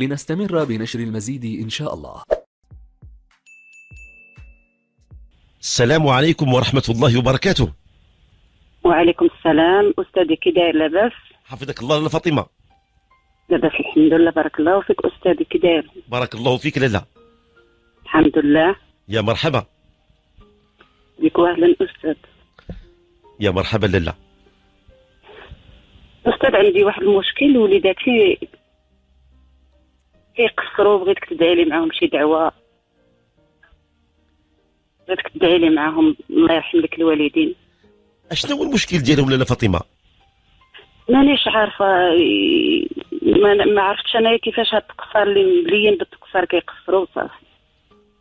لنستمر بنشر المزيد إن شاء الله. السلام عليكم ورحمة الله وبركاته. وعليكم السلام أستاذي كي داير لاباس. حفظك الله لاله فاطمة. لاباس الحمد لله بارك الله فيك أستاذي كي داير بارك الله فيك لاله الحمد لله. يا مرحبا. بك وأهلا أستاذ. يا مرحبا لاله أستاذ عندي واحد المشكل وليداتي كيقصروا بغيتك تدعي لي معاهم شي دعوة. بغيتك تدعي لي معاهم الله يرحم لك الوالدين. أشنو هو المشكل ديالهم لاله فاطمة؟ مانيش عارفة إيه، ما, ما عرفتش أنا كيفاش هاد التقصير اللي مبليين بالتقصير كيقصروا صافي.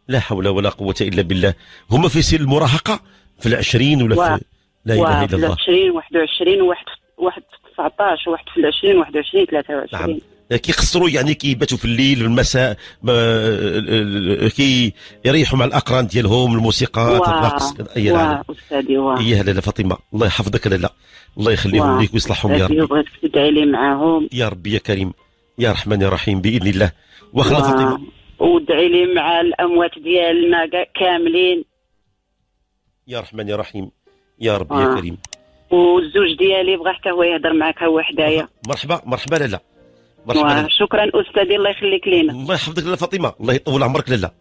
لا حول ولا قوة إلا بالله. هما في سن المراهقة؟ في العشرين ولا في لا واحد إلا في الله. 20 21 وواحد واحد في 19 وواحد في 20 21 23 نعم. كيقصروا يعني كيباتوا في الليل في المساء كي يريحوا مع الأقران ديالهم الموسيقى الرقص واه إيه لاله فاطمة الله يحفظك لاله الله يخليهم. ليك ويصلحهم يا ربي. وبغيتك تدعي لي معاهم. يا ربي يا كريم. يا رحمن يا رحيم بإذن الله. واخلا واه. فاطمة. وادعي لي مع الأموات ديالنا كاملين. يا رحمن يا رحيم. يا ربي يا. كريم. والزوج ديالي بغى حتى هو يهضر معك هو حدايا. مرحبا مرحبا لاله مرحبا شكرا أستاذي الله يخليك لينا. الله يحفظك لاله فاطمة. الله يطول عمرك لاله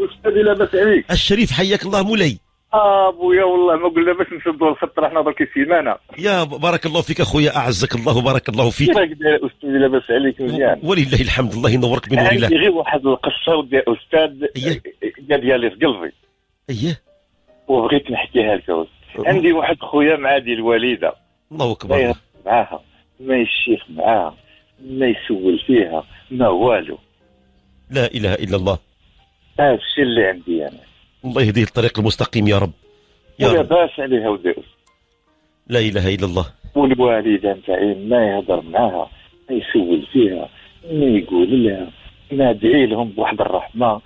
أستاذي لاباس عليك. الشريف حياك الله مولاي. آه أبويا والله ما قلنا باش نشدوا الخط رحنا درك سيمانة. يا بارك الله فيك أخويا أعزك الله وبارك الله فيك. كيفاش داير أستاذي لاباس عليك مزيان؟ ولله الحمد الله ينورك بنور عندي الله غير واحد القصة ودي أستاذ إيه. جا ديالي في قلبي. إيه. وبغيت نحكيها لك. عندي واحد خويا مع دي الوالده الله ما اكبر معاها. ما يشيخ معاها. ما يسول فيها ما والو. لا إله إلا الله. هذا الشيء اللي عندي أنا؟ الله يهديه الطريق المستقيم يا رب. يا رب. ولاباس عليها ودي لا إله إلا الله. والوالدة نتاعي ما يهضر معاها ما يسول فيها ما يقول لها ما ادعي لهم بواحد الرحمة.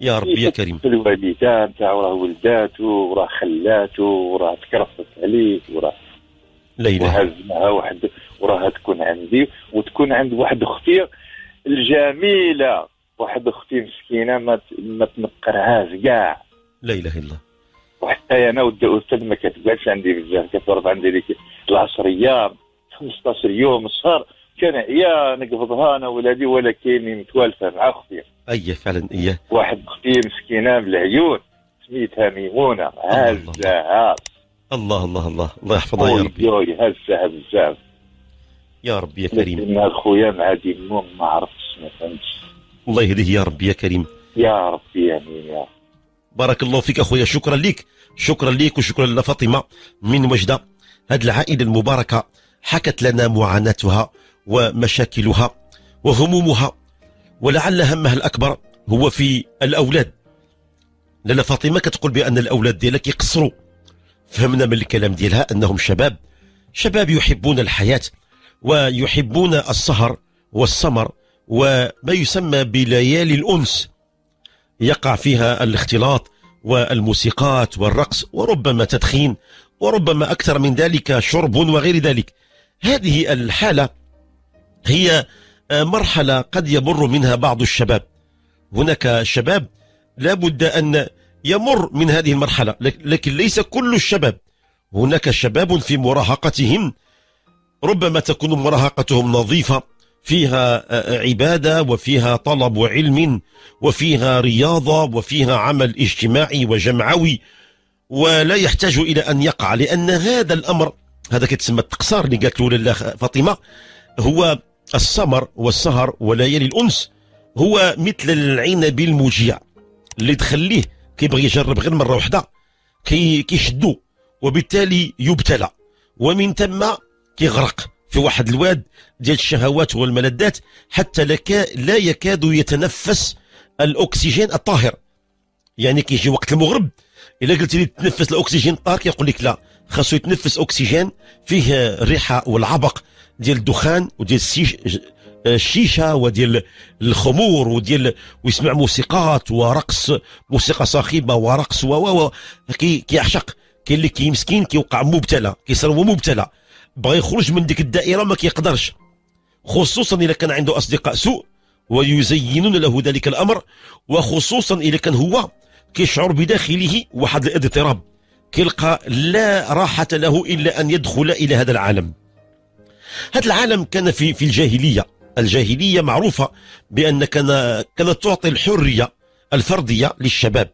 يا ربي يا كريم. في الوالدان تاعو راه ولداتو وراه خلاته وراه تكرفت عليك وراه لا إله. وهز معها واحد وراه تكون عندي وتكون عند واحد أختي الجميلة. واحد أختي مسكينة ما ما تنقرهاش كاع. لا إله إلا الله. وحتى أنا ود أستاذ ما كتبانش عندي بزاف كتضرب عندي ديك 10 أيام 15 يوم شهر كان عيا نقبضها أنا ولادي ولكني متوالفة مع أختي إيه فعلا إيه واحد أختي مسكينة بالعيون سميتها ميمونة. هزاها الله. الله الله الله. يحفظها يا ربي. وي هزاها بزاف. يا ربي يا كريم لكن هذا خويا مع ديمون ما عرفتش ما فهمتش. الله يهديه يا ربي يا كريم. يا ربي يعني يا بارك الله فيك أخويا شكرا لك. شكرا لك وشكرا لفاطمه من وجدة هذه العائلة المباركة حكت لنا معاناتها ومشاكلها وهمومها ولعل همها الأكبر هو في الأولاد. لاله فاطمة كتقول بأن الأولاد ديالها كيقصروا فهمنا من الكلام ديالها أنهم شباب شباب يحبون الحياة. ويحبون السهر والسمر وما يسمى بليالي الأنس. يقع فيها الاختلاط والموسيقات والرقص وربما تدخين وربما أكثر من ذلك شرب وغير ذلك. هذه الحالة هي مرحلة قد يمر منها بعض الشباب. هناك شباب لا بد أن يمر من هذه المرحلة لك- لكن ليس كل الشباب. هناك شباب في مراهقتهم ربما تكون مراهقتهم نظيفة فيها آه، عبادة وفيها طلب علم وفيها رياضة وفيها عمل اجتماعي وجمعوي ولا يحتاج إلى أن يقع لأن هذا الأمر هذا كتسمى التقصار اللي قالت له فاطمة هو السمر والسهر وليالي الأنس هو مثل العنب المجيع اللي تخليه كيبغي يجرب غير مرة واحدة كي كيشدو وبالتالي يبتلى ومن ثم كيغرق في واحد الواد ديال الشهوات والملذات حتى لك لا يكاد يتنفس الأكسجين الطاهر. يعني كيجي وقت المغرب إلا قلت لي تنفس الأكسجين الطاهر كيقول لك لا خاصو يتنفس أكسجين فيه الريحة والعبق ديال الدخان وديال الشيشة وديال الخمور وديال ويسمع موسيقات ورقص موسيقى صاخبة ورقص و و كي كيعشق. كاين اللي كي مسكين كيوقع مبتلى كيصير هو مبتلى بغى يخرج من ديك الدائرة ما كيقدرش. خصوصا إذا كان عنده أصدقاء سوء ويزينون له ذلك الأمر وخصوصا إذا كان هو كيشعر بداخله واحد الاضطراب. كيلقى لا راحة له إلا أن يدخل إلى هذا العالم. هذا العالم كان في في الجاهلية. الجاهلية معروفة بأن كان كانت تعطي الحرية الفردية للشباب.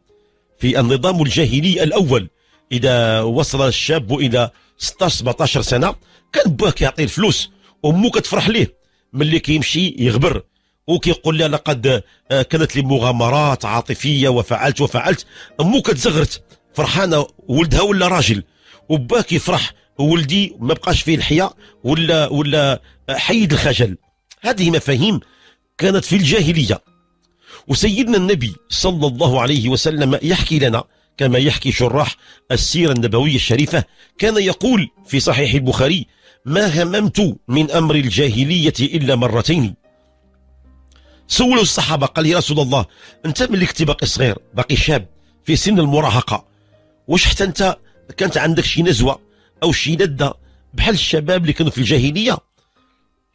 في النظام الجاهلي الأول إذا وصل الشاب إلى 16 17 سنة كان باه كيعطيه الفلوس. امه كتفرح ليه؟ ملي كيمشي يغبر. وكيقول لها لقد آه، كانت لي مغامرات عاطفية وفعلت وفعلت. امه كتزغرت. فرحانة ولدها ولا راجل؟ وباه كيفرح ولدي ما بقاش فيه الحياة ولا ولا حيد الخجل. هذه مفاهيم كانت في الجاهلية. وسيدنا النبي صلى الله عليه وسلم يحكي لنا كما يحكي شراح السيرة النبوية الشريفة كان يقول في صحيح البخاري ما هممت من أمر الجاهلية إلا مرتين. سولوا الصحابة قال يا رسول الله أنت ملي كنت باقي صغير باقي شاب في سن المراهقة واش حتى أنت كانت عندك شي نزوة أو شي لذة بحال الشباب اللي كانوا في الجاهلية؟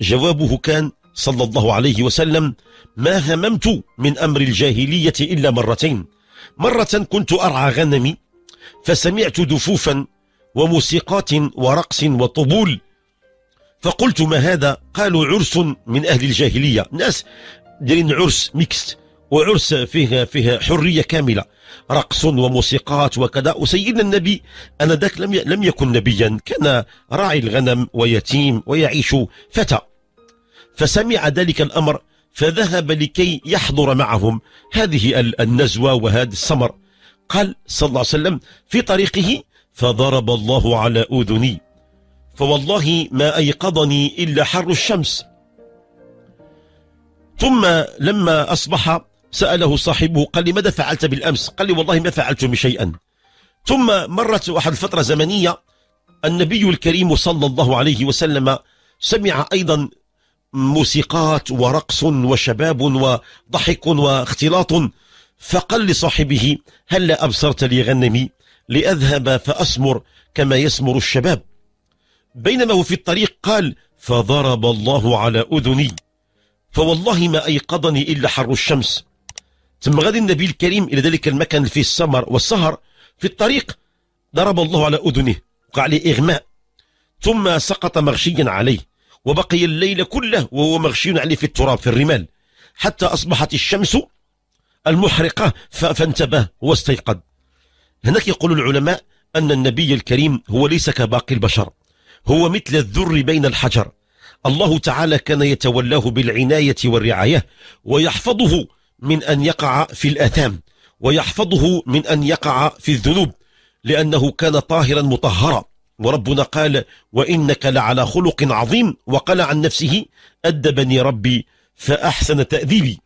جوابه كان صلى الله عليه وسلم ما هممت من أمر الجاهلية إلا مرتين. مرة كنت أرعى غنمي فسمعت دفوفا وموسيقات ورقص وطبول. فقلت ما هذا؟ قالوا عرس من أهل الجاهلية. ناس دايرين عرس mixte وعرس فيه فيه حرية كاملة. رقص وموسيقات وكذا. وسيدنا النبي آنذاك لم لم يكن نبيا. كان راعي الغنم ويتيم ويعيش فتى. فسمع ذلك الأمر فذهب لكي يحضر معهم هذه النزوة وهذا السمر. قال صلى الله عليه وسلم في طريقه فضرب الله على أذني. فوالله ما أيقظني إلا حر الشمس. ثم لما أصبح سأله صاحبه قال لي ماذا فعلت بالأمس؟ قال لي والله ما فعلت شيئا ثم مرت واحد الفترة زمنية النبي الكريم صلى الله عليه وسلم سمع أيضا موسيقات ورقص وشباب وضحك واختلاط فقال لصاحبه هل أبصرت لي غنمي لأذهب فأسمر كما يسمر الشباب. بينما هو في الطريق قال فضرب الله على أذني. فوالله ما أيقظني إلا حر الشمس. ثم غادي النبي الكريم إلى ذلك المكان فيه السمر والسهر. في الطريق ضرب الله على أذنه وقع عليه إغماء ثم سقط مغشيا عليه. وبقي الليل كله وهو مغشي عليه في التراب في الرمال. حتى أصبحت الشمس المحرقة فانتبه واستيقظ. هناك يقول العلماء أن النبي الكريم هو ليس كباقي البشر هو مثل الذر بين الحجر. الله تعالى كان يتولاه بالعناية والرعاية ويحفظه من أن يقع في الأثام ويحفظه من أن يقع في الذنوب لأنه كان طاهرا مطهرا. وربنا قال وإنك لعلى خلق عظيم وقال عن نفسه أدبني ربي فأحسن تأديبي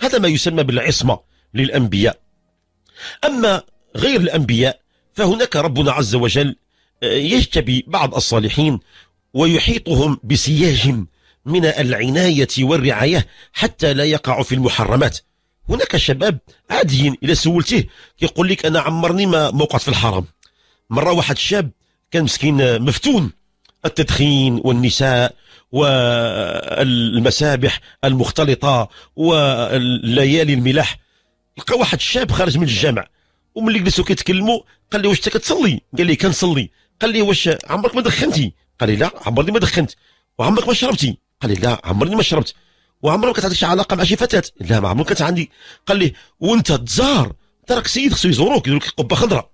هذا ما يسمى بالعصمة للأنبياء. أما غير الأنبياء فهناك ربنا عز وجل آه، يجتبي بعض الصالحين ويحيطهم بسياج من العناية والرعاية حتى لا يقع في المحرمات. هناك شباب عاديين إذا سولته يقول لك أنا عمرني ما موقعت في الحرام مرة واحد شاب كان مسكين مفتون التدخين والنساء والمسابح المختلطة والليالي الملاح. لقى واحد الشاب خارج من الجامع وملي جلسوا كيتكلموا قال لي واش انت كتصلي؟ قال لي كنصلي. قال لي واش عمرك ما دخنتي؟ قال لي لا عمرني ما دخنت. وعمرك ما شربتي؟ قال لي لا عمرني ما شربت. وعمرك كانت عندك شي علاقة مع شي فتاة؟ لا ما عمرك كانت عندي. قال لي وانت تزار؟ تراك سيد خصو يزوروك يديروا لك قبة خضراء.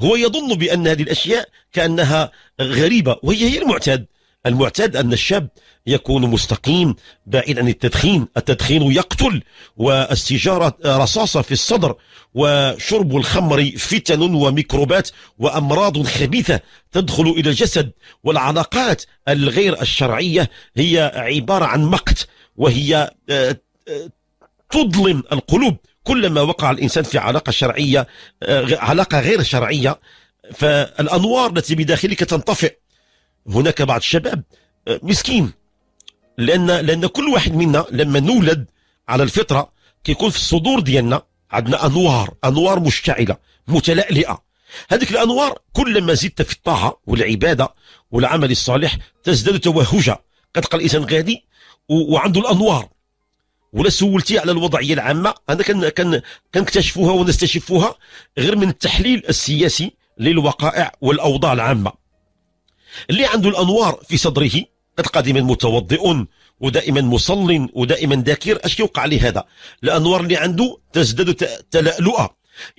هو يظن بأن هذه الأشياء كأنها غريبة وهي هي المعتاد. المعتاد أن الشاب يكون مستقيم بعيد عن التدخين. التدخين يقتل والسيجارة رصاصة في الصدر وشرب الخمر فتن وميكروبات وأمراض خبيثة تدخل إلى الجسد. والعلاقات الغير الشرعية هي عبارة عن مقت وهي آه، آه، تظلم القلوب. كلما وقع الإنسان في علاقة شرعية آه، علاقة غير شرعية فالأنوار التي بداخلك تنطفئ. هناك بعض الشباب مسكين. لأن لأن كل واحد منا لما نولد على الفطرة كيكون في الصدور ديالنا عندنا أنوار أنوار مشتعلة متلألئة. هذيك الأنوار كلما زدت في الطاعة والعبادة والعمل الصالح تزداد توهجا. كتلقى الإنسان غادي وعنده الأنوار. ولا سولتي على الوضعية العامة. أنا كان كان كنكتشفوها ونستشفوها غير من التحليل السياسي للوقائع والأوضاع العامة. اللي عنده الأنوار في صدره قد دائما متوضئ ودائما مصل ودائما ذاكر أش يوقع له هذا؟ الأنوار اللي عنده تزداد تلألؤا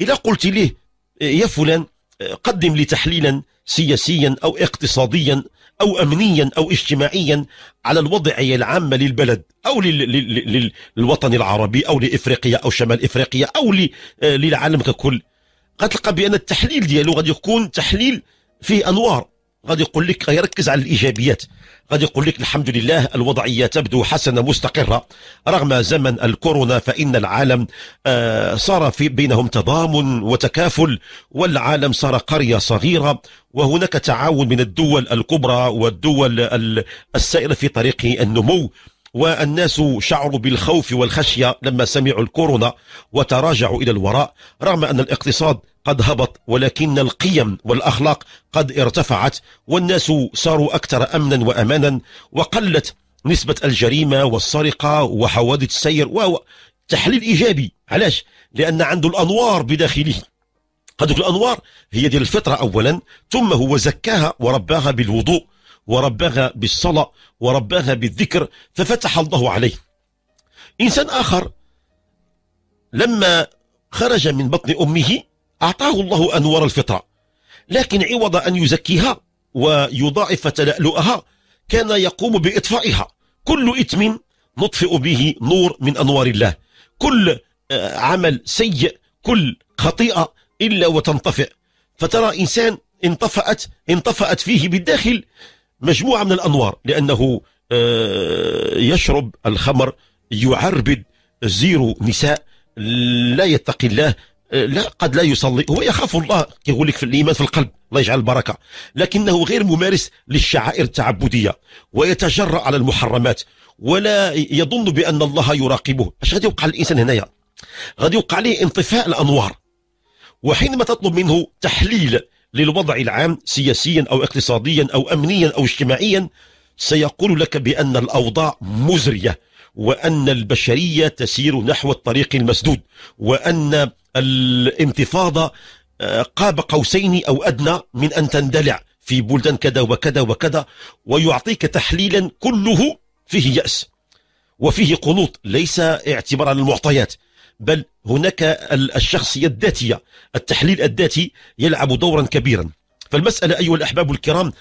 إذا قلت له يا فلان قدم لي تحليلا سياسيا أو اقتصاديا أو أمنيا أو اجتماعيا على الوضعية العامة للبلد أو للوطن العربي أو لإفريقيا أو شمال إفريقيا أو آه، للعالم ككل. قد تلقى بأن التحليل ديالو غادي يكون تحليل فيه أنوار. غادي يقول لك يركز على الإيجابيات. غادي يقول لك الحمد لله الوضعية تبدو حسنة مستقرة. رغم زمن الكورونا فإن العالم آه، صار في بينهم تضامن وتكافل والعالم صار قرية صغيرة وهناك تعاون من الدول الكبرى والدول السائرة في طريق النمو. والناس شعروا بالخوف والخشية لما سمعوا الكورونا وتراجعوا إلى الوراء. رغم أن الاقتصاد قد هبط ولكن القيم والأخلاق قد ارتفعت والناس صاروا أكثر أمنا وأمانا وقلت نسبة الجريمة والسرقة وحوادث السير وتحليل إيجابي. علاش؟ لأن عنده الأنوار بداخله. هذوك الأنوار هي ديال الفطرة أولا ثم هو زكاها ورباها بالوضوء ورباها بالصلاة ورباها بالذكر ففتح الله عليه. إنسان آخر لما خرج من بطن أمه أعطاه الله أنوار الفطرة لكن عوض أن يزكيها ويضاعف تلألؤها كان يقوم بإطفائها. كل إثم نطفئ به نور من أنوار الله. كل آه، عمل سيء كل خطيئة إلا وتنطفئ. فترى إنسان انطفأت انطفأت فيه بالداخل مجموعة من الأنوار لأنه آه، يشرب الخمر يعربد زيرو نساء لا يتقي الله لا قد لا يصلي. هو يخاف الله يقول لك في الإيمان في القلب. الله يجعل البركة. لكنه غير ممارس للشعائر التعبدية ويتجرأ على المحرمات ولا يظن بأن الله يراقبه. اش غادي يوقع للإنسان هنايا؟ غادي يوقع عليه انطفاء الأنوار. وحينما تطلب منه تحليل للوضع العام سياسيا أو اقتصاديا أو أمنيا أو اجتماعيا سيقول لك بأن الأوضاع مزرية. وأن البشرية تسير نحو الطريق المسدود وأن الانتفاضة آه، قاب قوسين أو أدنى من أن تندلع في بلدان كذا وكذا وكذا ويعطيك تحليلا كله فيه يأس وفيه قنوط ليس اعتبار على المعطيات بل هناك الشخصية الذاتية التحليل الذاتي يلعب دورا كبيرا. فالمسألة أيها الأحباب الكرام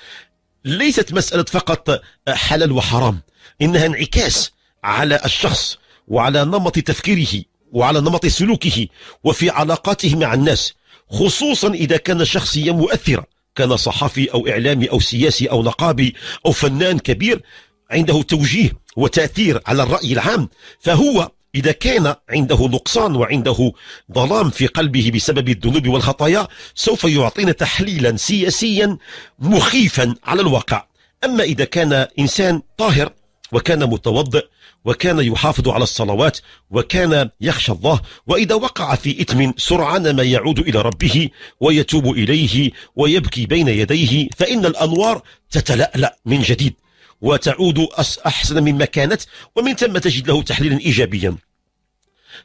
ليست مسألة فقط حلال وحرام إنها انعكاس على الشخص وعلى نمط تفكيره وعلى نمط سلوكه وفي علاقاته مع الناس خصوصا إذا كان شخصية مؤثرة كان صحفي أو إعلامي أو سياسي أو نقابي أو فنان كبير عنده توجيه وتأثير على الرأي العام فهو إذا كان عنده نقصان وعنده ظلام في قلبه بسبب الذنوب والخطايا سوف يعطينا تحليلا سياسيا مخيفا على الواقع. أما إذا كان إنسان طاهر وكان متوضئ وكان يحافظ على الصلوات وكان يخشى الله وإذا وقع في إثم سرعان ما يعود إلى ربه ويتوب إليه ويبكي بين يديه فإن الأنوار تتلألأ من جديد وتعود أحسن مما كانت ومن ثم تجد له تحليلا إيجابيا.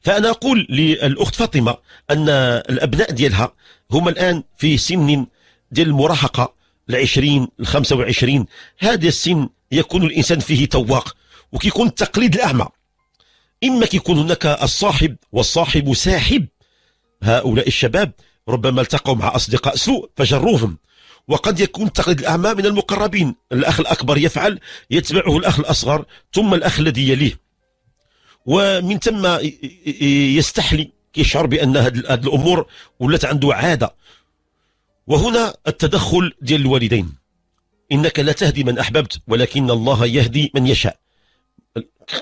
فأنا أقول للأخت فاطمة أن الأبناء ديالها هم الآن في سن ديال المراهقة. العشرين الخمسة وعشرين هذا السن يكون الإنسان فيه تواق وكيكون التقليد الأعمى. إما كيكون هناك الصاحب والصاحب ساحب. هؤلاء الشباب ربما التقوا مع أصدقاء سوء فجروهم. وقد يكون تقليد الأعمى من المقربين. الأخ الأكبر يفعل يتبعه الأخ الأصغر ثم الأخ الذي يليه. ومن ثم يستحلي يشعر بأن هذه الأمور ولات عنده عادة. وهنا التدخل ديال الوالدين. إنك لا تهدي من أحببت ولكن الله يهدي من يشاء.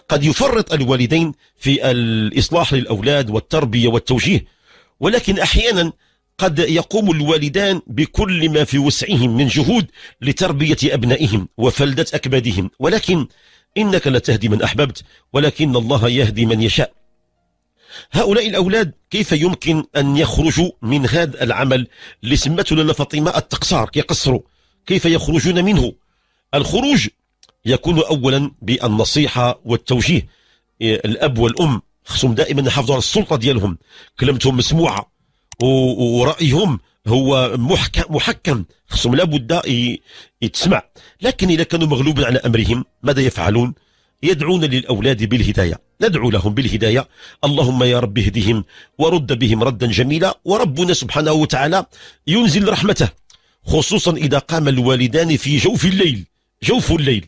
قد يفرط الوالدين في الإصلاح للأولاد والتربية والتوجيه ولكن أحيانا قد يقوم الوالدان بكل ما في وسعهم من جهود لتربية أبنائهم وفلدة أكبادهم. ولكن إنك لا تهدي من أحببت ولكن الله يهدي من يشاء. هؤلاء الأولاد كيف يمكن أن يخرجوا من هذا العمل اللي سمته لنا فاطمة التقصار يقصروا كيف يخرجون منه؟ الخروج يكون أولا بالنصيحة والتوجيه. الأب والأم خصهم دائما يحافظوا على السلطة ديالهم. كلمتهم مسموعة ورأيهم هو محكم, محكم. خصهم لابد يتسمع. لكن إذا كانوا مغلوبين على أمرهم ماذا يفعلون؟ يدعون للأولاد بالهداية. ندعو لهم بالهداية. اللهم يا رب اهدهم ورد بهم ردا جميلا. وربنا سبحانه وتعالى ينزل رحمته خصوصا إذا قام الوالدان في جوف الليل. جوف الليل.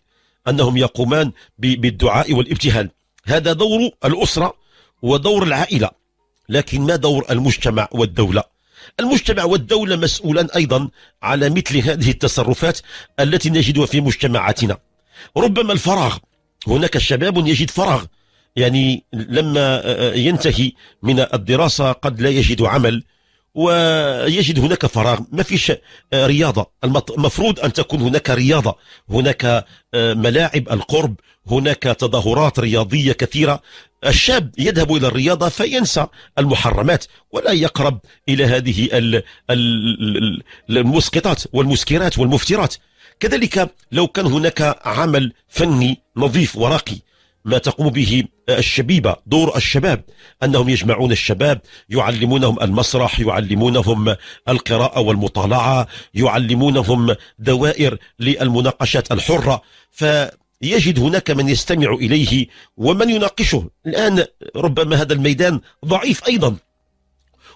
أنهم يقومان بالدعاء والابتهال. هذا دور الأسرة ودور العائلة. لكن ما دور المجتمع والدولة؟ المجتمع والدولة مسؤولان أيضا على مثل هذه التصرفات التي نجدها في مجتمعاتنا. ربما الفراغ. هناك شباب يجد فراغ. يعني لما ينتهي من الدراسة قد لا يجد عمل ويجد هناك فراغ. ما فيش رياضة. المفروض أن تكون هناك رياضة. هناك ملاعب القرب. هناك تظاهرات رياضية كثيرة. الشاب يذهب إلى الرياضة فينسى المحرمات ولا يقرب إلى هذه المسقطات والمسكرات والمفترات. كذلك لو كان هناك عمل فني نظيف وراقي ما تقوم به الشبيبة دور الشباب. أنهم يجمعون الشباب يعلمونهم المسرح يعلمونهم القراءة والمطالعة يعلمونهم دوائر للمناقشات الحرة. فيجد هناك من يستمع إليه ومن يناقشه. الآن ربما هذا الميدان ضعيف أيضا.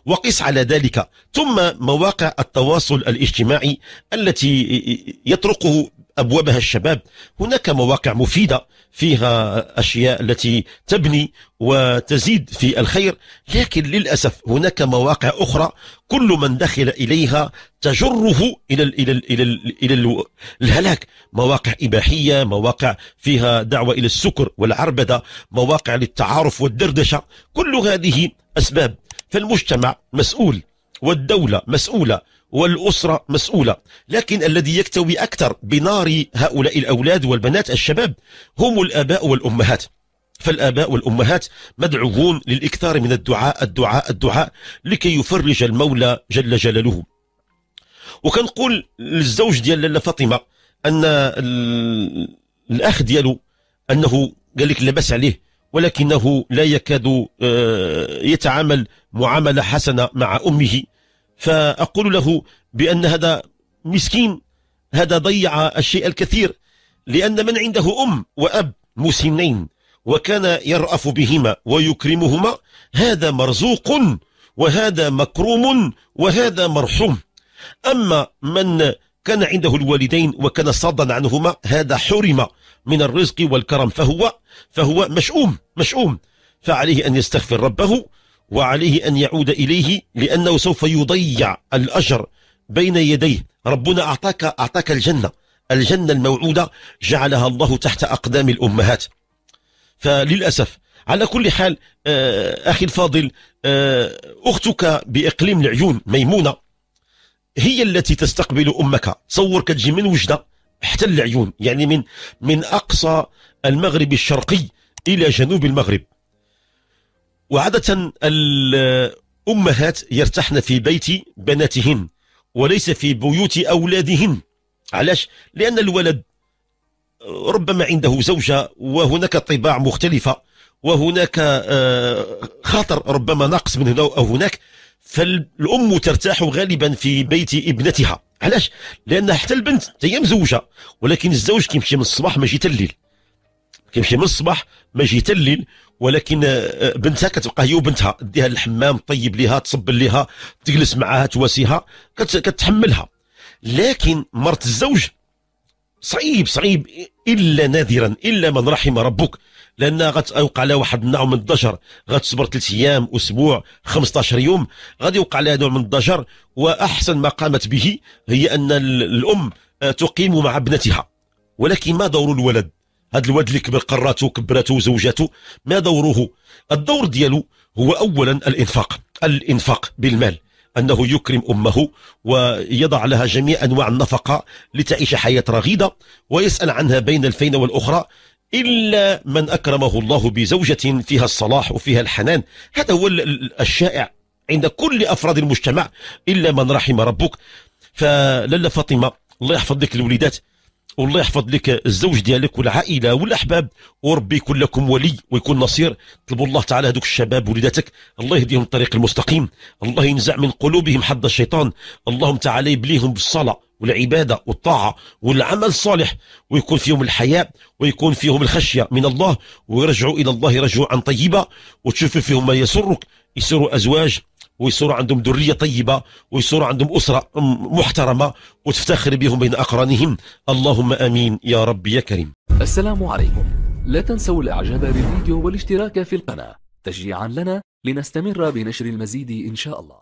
وقس على ذلك. ثم مواقع التواصل الاجتماعي التي يطرقه أبوابها الشباب. هناك مواقع مفيدة فيها أشياء التي تبني وتزيد في الخير لكن للأسف هناك مواقع أخرى كل من دخل إليها تجره إلى ال إلى ال إلى ال إلى الهلاك. مواقع إباحية مواقع فيها دعوة إلى السكر والعربدة مواقع للتعارف والدردشة. كل هذه أسباب. فالمجتمع مسؤول والدولة مسؤولة والأسرة مسؤولة. لكن الذي يكتوي أكثر بنار هؤلاء الأولاد والبنات الشباب هم الآباء والأمهات. فالآباء والأمهات مدعوون للإكثار من الدعاء الدعاء الدعاء لكي يفرج المولى جل جلاله. وكنقول للزوج ديال لاله فاطمة أن الأخ ديالو أنه قال لك لبس عليه ولكنه لا يكاد آه، يتعامل معاملة حسنة مع أمه. فأقول له بأن هذا مسكين هذا ضيع الشيء الكثير لأن من عنده أم وأب مسنين وكان يرأف بهما ويكرمهما هذا مرزوق وهذا مكروم وهذا مرحوم. أما من كان عنده الوالدين وكان صادا عنهما هذا حرم من الرزق والكرم فهو فهو مشؤوم مشؤوم. فعليه أن يستغفر ربه وعليه أن يعود إليه لأنه سوف يضيع الأجر بين يديه. ربنا أعطاك أعطاك الجنة. الجنة الموعودة جعلها الله تحت أقدام الأمهات. فللأسف على كل حال آه، أخي الفاضل آه، أختك بإقليم العيون ميمونة هي التي تستقبل أمك. تصور كتجي من وجدة حتى العيون. يعني من من أقصى المغرب الشرقي إلى جنوب المغرب. وعادة الأمهات يرتحن في بيت بناتهن وليس في بيوت أولادهن علاش؟ لأن الولد ربما عنده زوجة وهناك طباع مختلفة وهناك آه، خاطر ربما ناقص من هنا أو هناك فالأم ترتاح غالبا في بيت ابنتها علاش؟ لأن حتى البنت هي مزوجة ولكن الزوج كيمشي من الصباح ما جيت الليل كيمشي من الصباح ما جيت الليل ولكن آه، بنتها كتبقى هي وبنتها ديها الحمام طيب ليها تصب ليها تجلس معها تواسيها كتحملها. لكن مرت الزوج صعيب صعيب إلا نادرا إلا من رحم ربك. لأنها غتوقع لها واحد النوع من الضجر غتصبر ثلاث أيام أسبوع 15 يوم غادي يوقع لها نوع من الضجر وأحسن ما قامت به هي أن الأم تقيم مع ابنتها ولكن ما دور الولد؟ هذا الولد اللي كبر قراته وكبرته وزوجته ما دوره الدور ديالو هو اولا الإنفاق الإنفاق بالمال أنه يكرم أمه ويضع لها جميع أنواع النفقة لتعيش حياة رغيدة ويسأل عنها بين الفين والأخرى إلا من أكرمه الله بزوجة فيها الصلاح وفيها الحنان. هذا هو الشائع عند كل أفراد المجتمع إلا من رحم ربك. فلاله فاطمه الله يحفظ لك الوليدات والله يحفظ لك الزوج ديالك والعائلة والأحباب. وربي يكون لكم ولي ويكون نصير. طلبوا الله تعالى هذوك الشباب وليداتك. الله يهديهم الطريق المستقيم. الله ينزع من قلوبهم حد الشيطان. اللهم تعالى يبليهم بالصلاة والعبادة والطاعة والعمل الصالح. ويكون فيهم الحياء ويكون فيهم الخشية من الله. ويرجعوا إلى الله رجوعا طيبا. وتشوف فيهم ما يسرك. يصيروا أزواج ويصيروا عندهم ذرية طيبة ويصيروا عندهم أسرة محترمة وتفتخر بهم بين أقرانهم. اللهم آمين يا رب يا كريم. السلام عليكم. لا تنسوا الإعجاب بالفيديو والاشتراك في القناة. تشجيعا لنا لنستمر بنشر المزيد إن شاء الله.